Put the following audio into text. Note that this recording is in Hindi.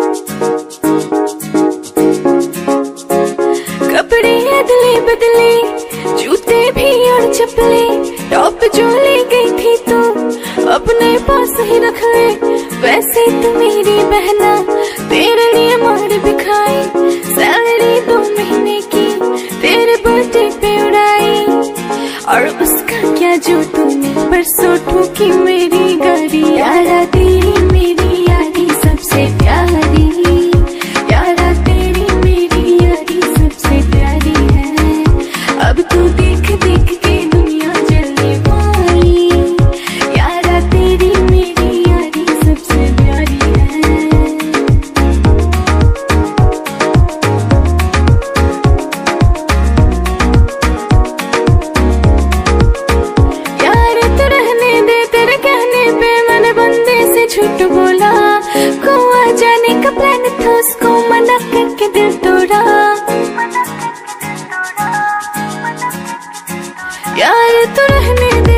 कपड़े अदले बदले, जूते भी और चपले टॉप जो ले गई थी तू, अपने पास ही रख ले। वैसे तू मेरी बहना, तेरे लिए मार बिखाई सैलरी दो महीने की, तेरे बर्थडे पे उड़ाई और उसका क्या जो तूने परसों ठूकी मेरी? उसको मना करके दिल तोड़ा यार तो रहने दे।